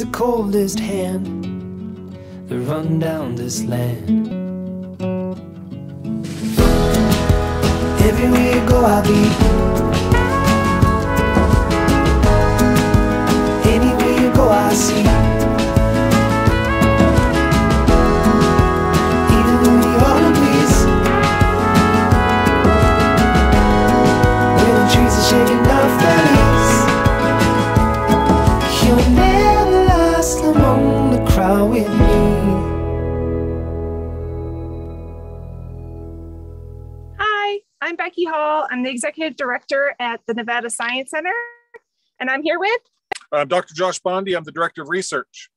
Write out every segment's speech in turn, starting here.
The coldest hand that run down this land. Everywhere you go, I'll be. I'm the executive director at the Nevada Science Center, and I'm here with I'm Dr. Josh Bonde. I'm the director of research.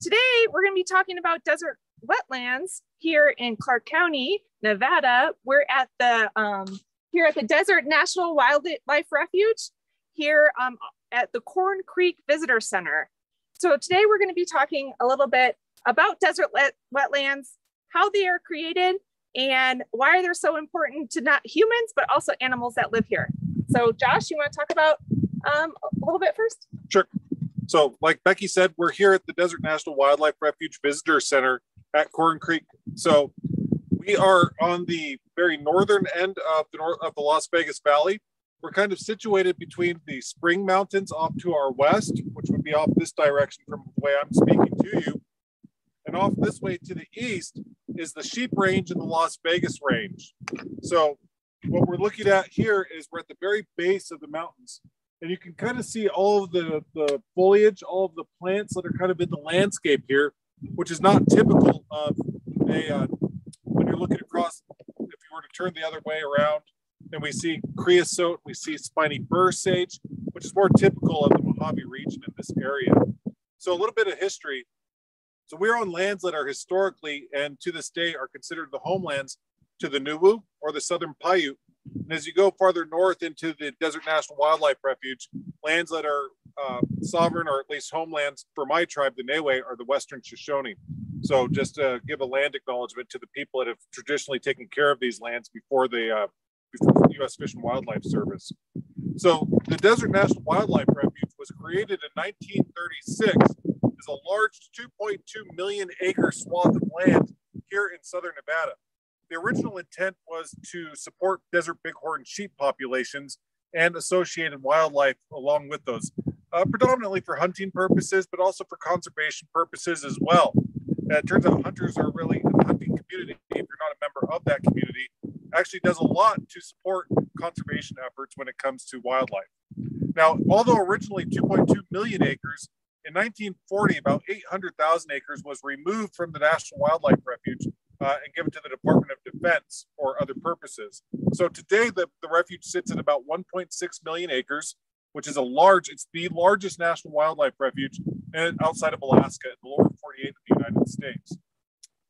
today we're going to be talking about desert wetlands here in Clark County, Nevada. We're at the um, here at the Desert National Wildlife Refuge here um, at the Corn Creek Visitor Center. So today we're going to be talking a little bit about desert wet- wetlands, how they are created, and why are they're so important to not humans but also animals that live here. So Josh, you want to talk about um, a little bit first? Sure. So, like Becky said, we're here at the Desert National Wildlife Refuge Visitor Center at Corn Creek. So, we are on the very northern end of the north of the Las Vegas Valley. We're kind of situated between the Spring Mountains off to our west, which would be off this direction from the way I'm speaking to you, and off this way to the east is the Sheep Range and the Las Vegas Range. So, what we're looking at here is we're at the very base of the mountains and you can kind of see all of the, the foliage, all of the plants that are kind of in the landscape here, which is not typical of a, uh, when you're looking across, if you were to turn the other way around, and we see creosote, we see spiny fir sage, which is more typical of the Mojave region in this area. So a little bit of history. So we're on lands that are historically and to this day are considered the homelands to the Nuwu or the Southern Paiute and as you go farther north into the Desert National Wildlife Refuge, lands that are uh, sovereign or at least homelands for my tribe, the Newe, are the Western Shoshone. So just to give a land acknowledgement to the people that have traditionally taken care of these lands before the uh, before the U.S. Fish and Wildlife Service. So the Desert National Wildlife Refuge was created in 1936 as a large 2.2 million acre swath of land here in southern Nevada the original intent was to support desert bighorn sheep populations and associated wildlife along with those, uh, predominantly for hunting purposes, but also for conservation purposes as well. Uh, it turns out hunters are really the hunting community, if you're not a member of that community, actually does a lot to support conservation efforts when it comes to wildlife. Now, although originally 2.2 million acres, in 1940, about 800,000 acres was removed from the National Wildlife Refuge uh, and given to the Department of Defense for other purposes. So today, the, the refuge sits at about 1.6 million acres, which is a large, it's the largest national wildlife refuge outside of Alaska in the lower 48 of the United States.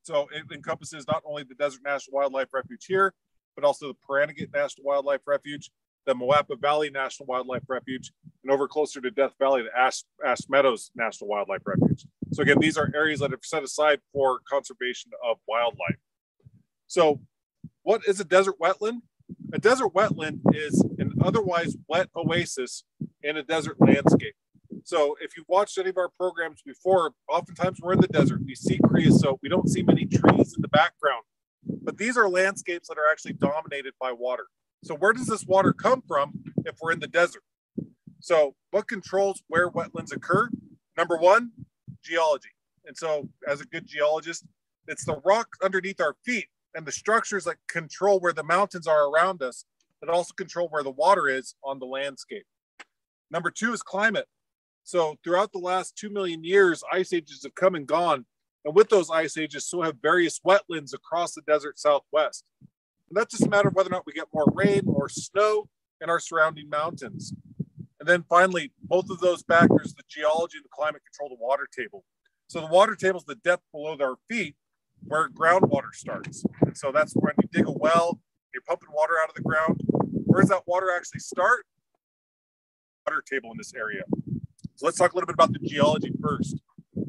So it encompasses not only the Desert National Wildlife Refuge here, but also the Pahranagat National Wildlife Refuge, the Moapa Valley National Wildlife Refuge, and over closer to Death Valley, the Ash, Ash Meadows National Wildlife Refuge. So again, these are areas that are set aside for conservation of wildlife. So what is a desert wetland? A desert wetland is an otherwise wet oasis in a desert landscape. So if you've watched any of our programs before, oftentimes we're in the desert. We see creosote. We don't see many trees in the background. But these are landscapes that are actually dominated by water. So where does this water come from if we're in the desert? So what controls where wetlands occur? Number one, geology. And so as a good geologist, it's the rock underneath our feet and the structures that control where the mountains are around us that also control where the water is on the landscape. Number two is climate. So throughout the last 2 million years, ice ages have come and gone. And with those ice ages, so have various wetlands across the desert southwest. And that's just a matter of whether or not we get more rain or snow in our surrounding mountains. And then finally, both of those factors, the geology and the climate, control the water table. So the water table is the depth below our feet where groundwater starts. And so that's when you dig a well, you're pumping water out of the ground. Where does that water actually start? Water table in this area. So let's talk a little bit about the geology first.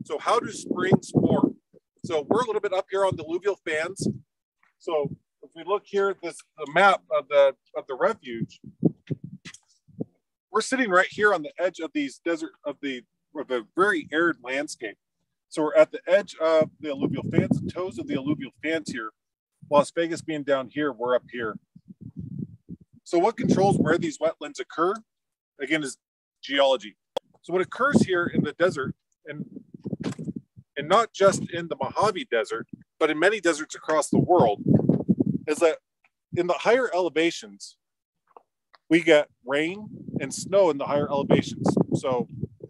So how do springs form? So we're a little bit up here on the alluvial fans. So we look here at this the map of the of the refuge, we're sitting right here on the edge of these desert of the of a very arid landscape. So we're at the edge of the alluvial fans, the toes of the alluvial fans here. Las Vegas being down here, we're up here. So what controls where these wetlands occur? Again, is geology. So what occurs here in the desert, and and not just in the Mojave Desert, but in many deserts across the world, is that in the higher elevations, we get rain and snow in the higher elevations. So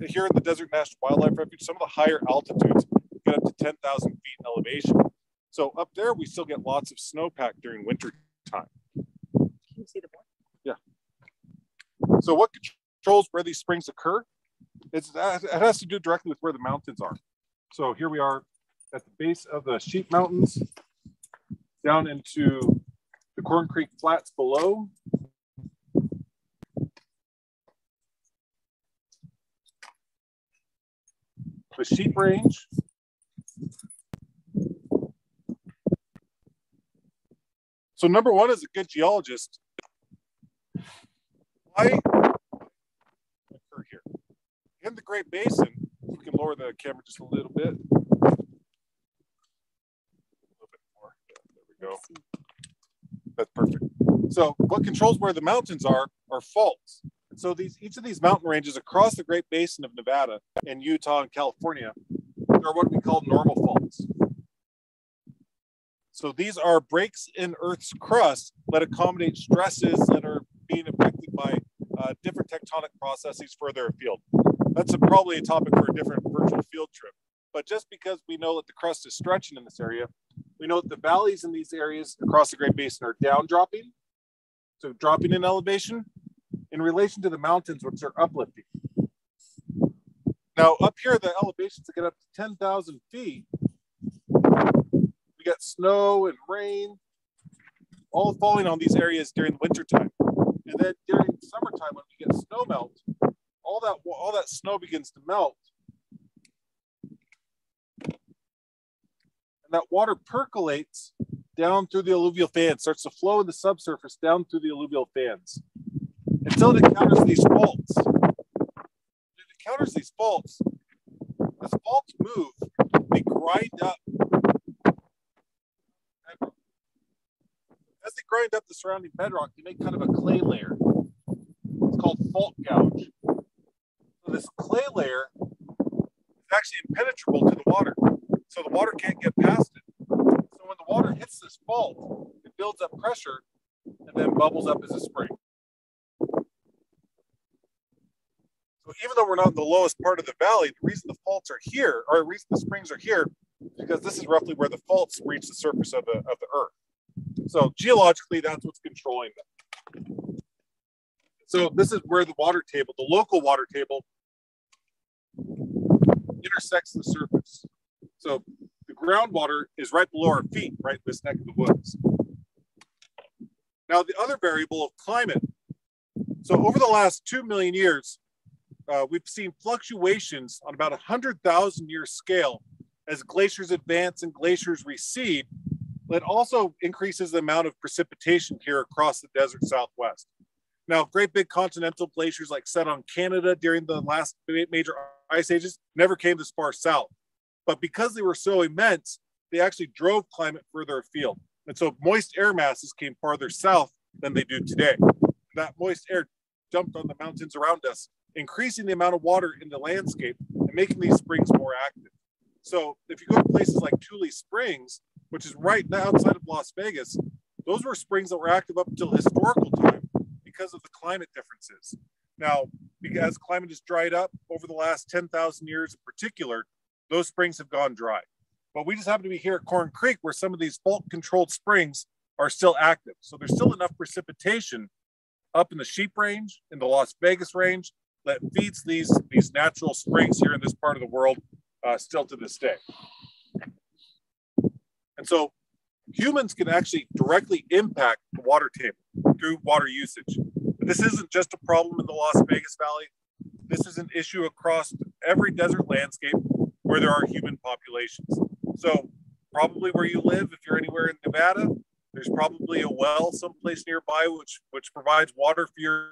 here in the Desert National Wildlife Refuge, some of the higher altitudes get up to 10,000 feet in elevation. So up there, we still get lots of snowpack during winter time. Can you see the board? Yeah. So what controls where these springs occur? It's, it has to do directly with where the mountains are. So here we are at the base of the Sheep Mountains, down into the Corn Creek Flats below. The Sheep Range. So number one is a good geologist. Why occur here? In the Great Basin, we can lower the camera just a little bit. A little bit more. There we go. That's perfect. So what controls where the mountains are are faults. So these each of these mountain ranges across the Great Basin of Nevada and Utah and California are what we call normal faults. So these are breaks in Earth's crust that accommodate stresses that are being affected by uh, different tectonic processes further afield. That's a, probably a topic for a different virtual field trip. But just because we know that the crust is stretching in this area, we know that the valleys in these areas across the Great Basin are down dropping, so dropping in elevation in relation to the mountains, which are uplifting. Now, up here, the elevations get up to 10,000 feet, we got snow and rain all falling on these areas during the wintertime. And then during summertime, when we get snow melt, all that all that snow begins to melt. That water percolates down through the alluvial fan, starts to flow in the subsurface down through the alluvial fans until it encounters these faults. It encounters these faults. As faults move, they grind up. As they grind up the surrounding bedrock, they make kind of a clay layer. It's called fault gouge. So this clay layer is actually impenetrable to the water. So the water can't get past it. So when the water hits this fault, it builds up pressure and then bubbles up as a spring. So even though we're not in the lowest part of the valley, the reason the faults are here, or the reason the springs are here, because this is roughly where the faults reach the surface of the of the earth. So geologically, that's what's controlling them. So this is where the water table, the local water table, intersects the surface. So the groundwater is right below our feet, right in this neck of the woods. Now the other variable of climate. So over the last two million years, uh, we've seen fluctuations on about a 100,000 year scale as glaciers advance and glaciers recede. That also increases the amount of precipitation here across the desert southwest. Now, great big continental glaciers like set on Canada during the last major ice ages never came this far south. But because they were so immense, they actually drove climate further afield. And so moist air masses came farther south than they do today. That moist air dumped on the mountains around us increasing the amount of water in the landscape and making these springs more active. So if you go to places like Tule Springs, which is right outside of Las Vegas, those were springs that were active up until historical time because of the climate differences. Now, because climate has dried up over the last 10,000 years in particular, those springs have gone dry. But we just happen to be here at Corn Creek where some of these fault controlled springs are still active. So there's still enough precipitation up in the Sheep Range, in the Las Vegas Range, that feeds these these natural springs here in this part of the world uh, still to this day. And so humans can actually directly impact the water table through water usage. But this isn't just a problem in the Las Vegas Valley. This is an issue across every desert landscape where there are human populations. So probably where you live, if you're anywhere in Nevada, there's probably a well someplace nearby which which provides water for your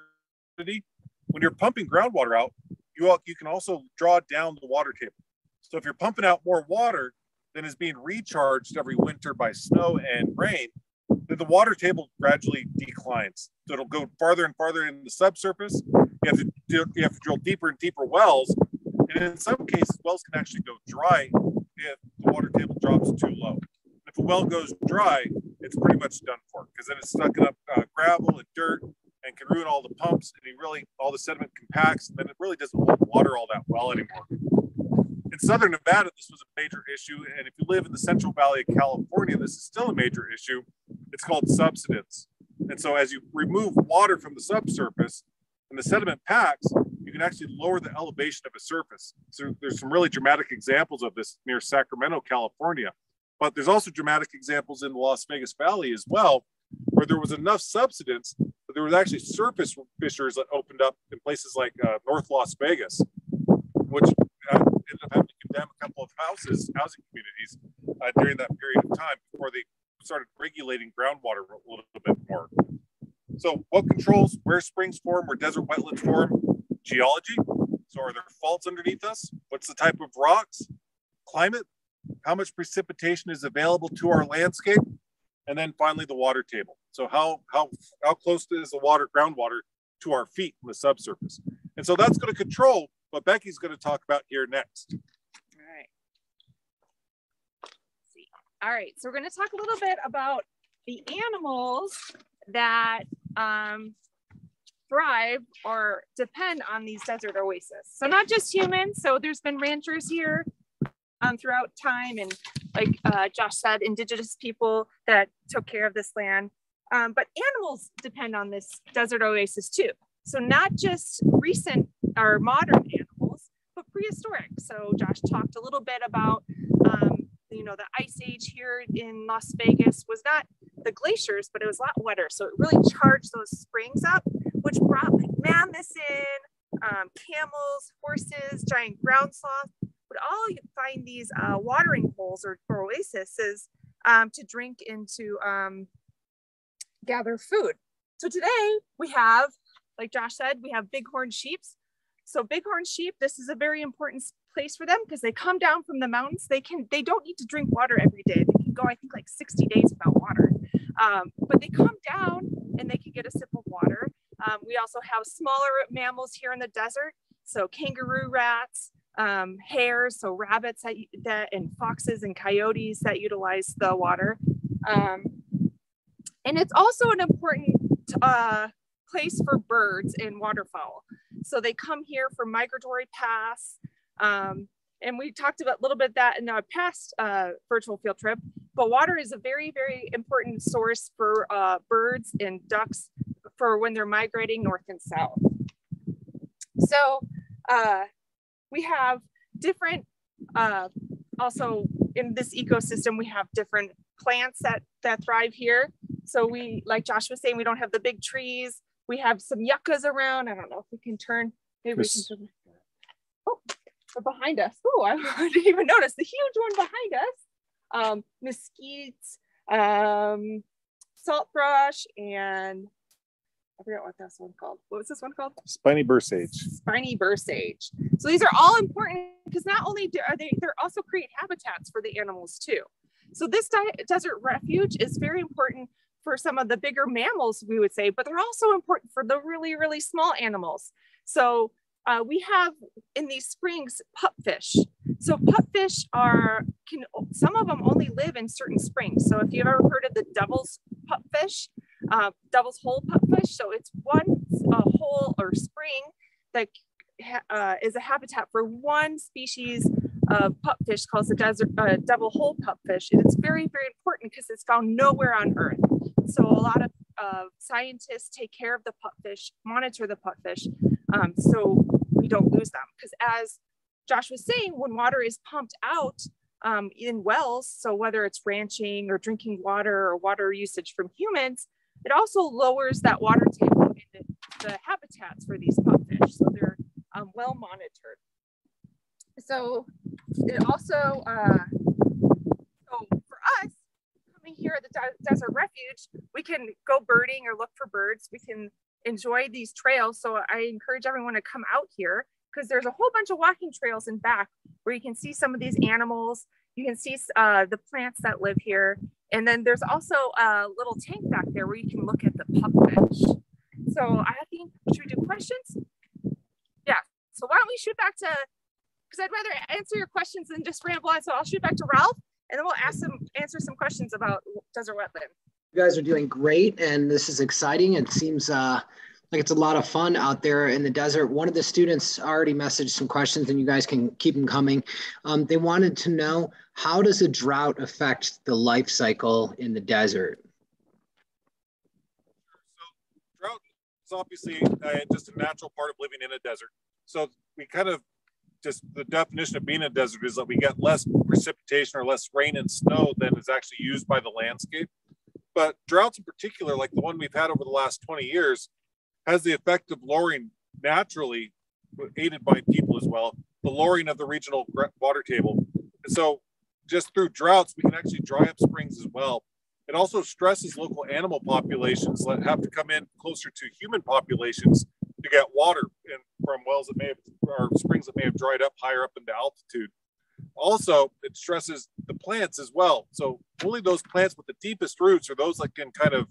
city when you're pumping groundwater out, you, all, you can also draw down the water table. So if you're pumping out more water than is being recharged every winter by snow and rain, then the water table gradually declines. So it'll go farther and farther in the subsurface. You have to you have to drill deeper and deeper wells, and in some cases, wells can actually go dry if the water table drops too low. If a well goes dry, it's pretty much done for because then it's stuck up uh, gravel and dirt and can ruin all the pumps and really all the sediment compacts and then it really doesn't hold water all that well anymore. In southern Nevada, this was a major issue, and if you live in the Central Valley of California, this is still a major issue. It's called subsidence. And so, as you remove water from the subsurface and the sediment packs, you can actually lower the elevation of a surface. So, there's some really dramatic examples of this near Sacramento, California. But there's also dramatic examples in the Las Vegas Valley as well, where there was enough subsidence but there was actually surface fissures that opened up in places like uh, North Las Vegas, which uh, ended up having to condemn a couple of houses, housing communities uh, during that period of time before they started regulating groundwater a little bit more. So, what controls where springs form, where desert wetlands form? Geology. So, are there faults underneath us? What's the type of rocks? Climate. How much precipitation is available to our landscape? And then finally, the water table. So how how how close is the water groundwater to our feet in the subsurface? And so that's going to control what Becky's going to talk about here next. All right. All right. So we're going to talk a little bit about the animals that um, thrive or depend on these desert oases. So not just humans. So there's been ranchers here um, throughout time and like uh, Josh said, indigenous people that took care of this land. Um, but animals depend on this desert oasis too. So not just recent or modern animals, but prehistoric. So Josh talked a little bit about, um, you know, the ice age here in Las Vegas was not the glaciers, but it was a lot wetter. So it really charged those springs up, which brought like mammoths um, camels, horses, giant ground sloth, would all you find these uh, watering holes or, or oases um, to drink into um, gather food. So today we have, like Josh said, we have bighorn sheep. So bighorn sheep, this is a very important place for them because they come down from the mountains. They can, they don't need to drink water every day. They can go, I think, like 60 days without water. Um, but they come down and they can get a sip of water. Um, we also have smaller mammals here in the desert. So kangaroo rats, um, hares, so rabbits that, that, and foxes and coyotes that utilize the water. Um, and it's also an important uh, place for birds and waterfowl. So they come here for migratory paths. Um, and we talked about a little bit that in our past uh, virtual field trip, but water is a very, very important source for uh, birds and ducks for when they're migrating north and south. So uh, we have different, uh, also in this ecosystem, we have different plants that, that thrive here. So we, like Josh was saying, we don't have the big trees. We have some yuccas around. I don't know if we can turn, maybe we can turn. Oh, they're behind us. Oh, I didn't even notice the huge one behind us. Um, mesquites, um, salt brush, and I forget what this one called. What was this one called? Spiny burr sage. Spiny burr sage. So these are all important because not only do, are they, they're also create habitats for the animals too. So this desert refuge is very important for some of the bigger mammals, we would say, but they're also important for the really, really small animals. So uh, we have in these springs pupfish. So pupfish are can some of them only live in certain springs. So if you've ever heard of the devil's pupfish, uh, devil's hole pupfish, so it's one uh, hole or spring that uh, is a habitat for one species of pupfish called the desert uh, devil hole pupfish. And it's very, very important because it's found nowhere on Earth. So a lot of uh, scientists take care of the pupfish, monitor the pupfish, um, so we don't lose them. Because as Josh was saying, when water is pumped out um, in wells, so whether it's ranching or drinking water or water usage from humans, it also lowers that water table in the, the habitats for these pupfish. So they're um, well monitored. So it also, uh, so for us, coming here at the De Desert Refuge, we can go birding or look for birds. We can enjoy these trails. So I encourage everyone to come out here because there's a whole bunch of walking trails in back where you can see some of these animals. You can see uh, the plants that live here. And then there's also a little tank back there where you can look at the pupfish. So I think, should we do questions? Yeah. So why don't we shoot back to, because I'd rather answer your questions than just ramble on. So I'll shoot back to Ralph and then we'll ask some, answer some questions about desert wetland. You guys are doing great and this is exciting. It seems uh, like it's a lot of fun out there in the desert. One of the students already messaged some questions and you guys can keep them coming. Um, they wanted to know, how does a drought affect the life cycle in the desert? So drought is obviously uh, just a natural part of living in a desert. So we kind of just the definition of being a desert is that we get less precipitation or less rain and snow than is actually used by the landscape. But droughts in particular, like the one we've had over the last 20 years, has the effect of lowering naturally, aided by people as well, the lowering of the regional water table. And so just through droughts, we can actually dry up springs as well. It also stresses local animal populations that have to come in closer to human populations to get water in, from wells that may have or springs that may have dried up higher up into altitude. Also, it stresses the plants as well. So only those plants with the deepest roots or those that can kind of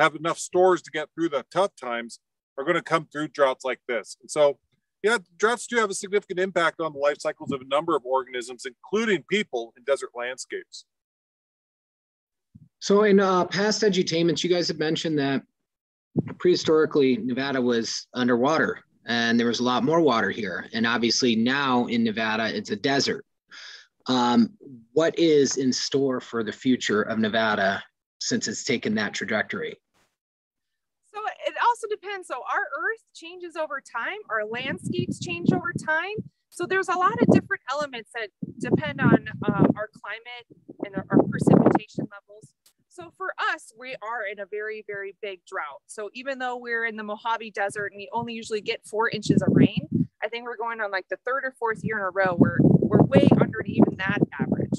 have enough stores to get through the tough times are going to come through droughts like this. And so, yeah, droughts do have a significant impact on the life cycles of a number of organisms, including people in desert landscapes. So, in uh, past edutainments, you guys have mentioned that prehistorically Nevada was underwater and there was a lot more water here. And obviously now in Nevada, it's a desert. Um, what is in store for the future of Nevada since it's taken that trajectory? Also depends. So our Earth changes over time, our landscapes change over time. So there's a lot of different elements that depend on uh, our climate and our, our precipitation levels. So for us, we are in a very, very big drought. So even though we're in the Mojave Desert and we only usually get four inches of rain, I think we're going on like the third or fourth year in a row where we're way under even that average.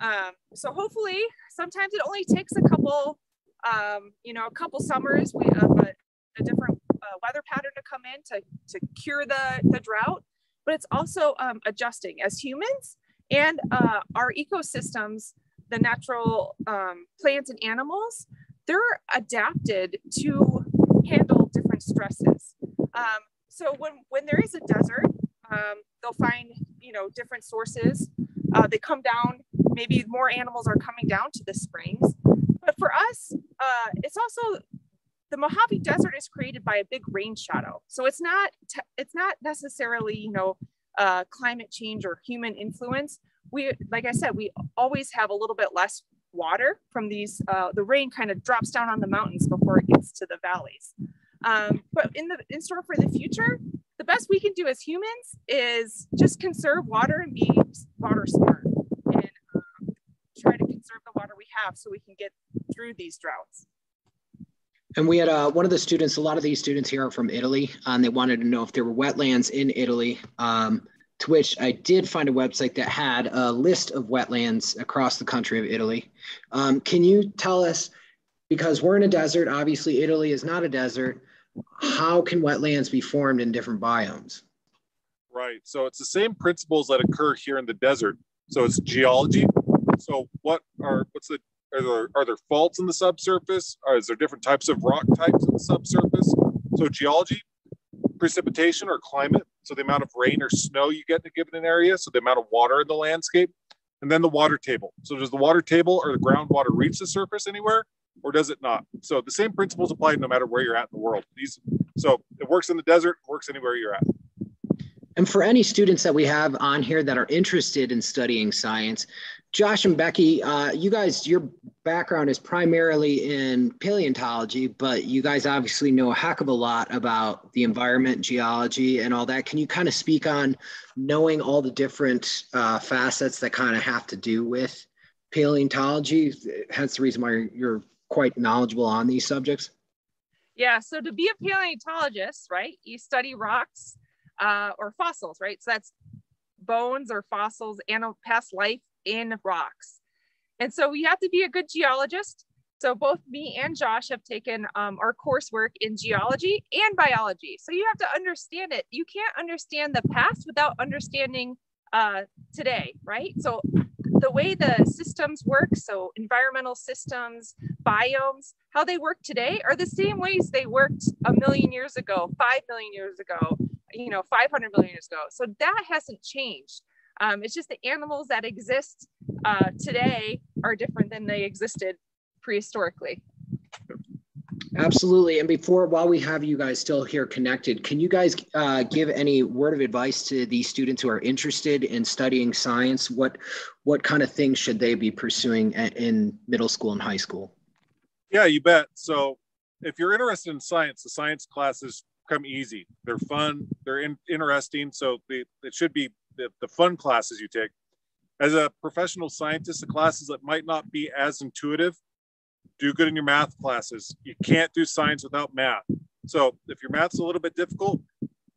Um, so hopefully, sometimes it only takes a couple, um, you know, a couple summers we have a, a different uh, weather pattern to come in to to cure the the drought. But it's also um, adjusting as humans and uh, our ecosystems the natural um, plants and animals, they're adapted to handle different stresses. Um, so when, when there is a desert, um, they'll find, you know, different sources. Uh, they come down, maybe more animals are coming down to the springs. But for us, uh, it's also the Mojave Desert is created by a big rain shadow. So it's not it's not necessarily you know uh, climate change or human influence, we, like I said, we always have a little bit less water from these, uh, the rain kind of drops down on the mountains before it gets to the valleys. Um, but in the in store for the future, the best we can do as humans is just conserve water and be water smart and um, try to conserve the water we have so we can get through these droughts. And we had uh, one of the students, a lot of these students here are from Italy, and they wanted to know if there were wetlands in Italy. Um, to which I did find a website that had a list of wetlands across the country of Italy. Um, can you tell us, because we're in a desert, obviously Italy is not a desert, how can wetlands be formed in different biomes? Right. So it's the same principles that occur here in the desert. So it's geology. So what are what's the are there are there faults in the subsurface? Or is there different types of rock types in the subsurface? So geology, precipitation or climate, so the amount of rain or snow you get in a given area, so the amount of water in the landscape, and then the water table. So does the water table or the groundwater reach the surface anywhere, or does it not? So the same principles apply no matter where you're at in the world. These, so it works in the desert, works anywhere you're at. And for any students that we have on here that are interested in studying science, Josh and Becky, uh, you guys, your background is primarily in paleontology, but you guys obviously know a heck of a lot about the environment, geology, and all that. Can you kind of speak on knowing all the different uh, facets that kind of have to do with paleontology? Hence the reason why you're, you're quite knowledgeable on these subjects. Yeah, so to be a paleontologist, right, you study rocks uh, or fossils, right? So that's bones or fossils and past life in rocks. And so you have to be a good geologist. So both me and Josh have taken um, our coursework in geology and biology. So you have to understand it. You can't understand the past without understanding uh, today, right? So the way the systems work, so environmental systems, biomes, how they work today are the same ways they worked a million years ago, 5 million years ago, you know, 500 million years ago. So that hasn't changed. Um, it's just the animals that exist uh, today are different than they existed prehistorically. Absolutely. And before, while we have you guys still here connected, can you guys uh, give any word of advice to these students who are interested in studying science? What what kind of things should they be pursuing in middle school and high school? Yeah, you bet. So, if you're interested in science, the science classes come easy. They're fun. They're in, interesting. So, the, it should be the, the fun classes you take. As a professional scientist, the classes that might not be as intuitive do good in your math classes. You can't do science without math. So if your math's a little bit difficult,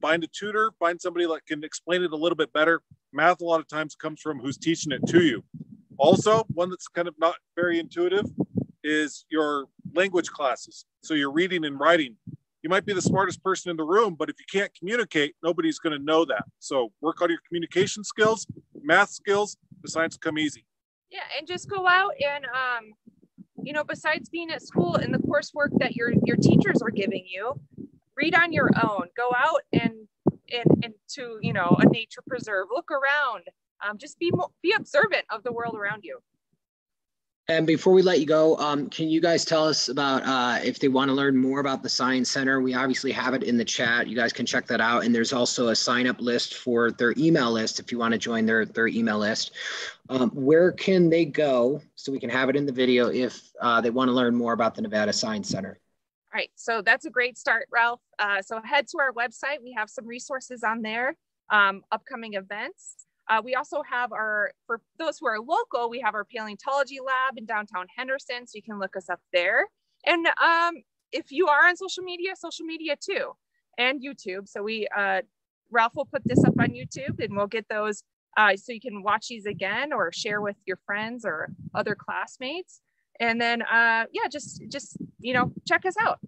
find a tutor, find somebody that can explain it a little bit better. Math a lot of times comes from who's teaching it to you. Also, one that's kind of not very intuitive is your language classes. So you're reading and writing. You might be the smartest person in the room, but if you can't communicate, nobody's going to know that. So work on your communication skills, math skills. The science come easy. Yeah, and just go out and um, you know, besides being at school and the coursework that your your teachers are giving you, read on your own. Go out and and into you know a nature preserve. Look around. Um, just be more, be observant of the world around you. And before we let you go, um, can you guys tell us about uh, if they want to learn more about the Science Center? We obviously have it in the chat. You guys can check that out. And there's also a sign up list for their email list if you want to join their, their email list. Um, where can they go so we can have it in the video if uh, they want to learn more about the Nevada Science Center? All right, so that's a great start, Ralph. Uh, so head to our website. We have some resources on there, um, upcoming events. Uh, we also have our, for those who are local, we have our paleontology lab in downtown Henderson, so you can look us up there. And um, if you are on social media, social media too, and YouTube. So we, uh, Ralph will put this up on YouTube and we'll get those uh, so you can watch these again or share with your friends or other classmates. And then, uh, yeah, just, just, you know, check us out.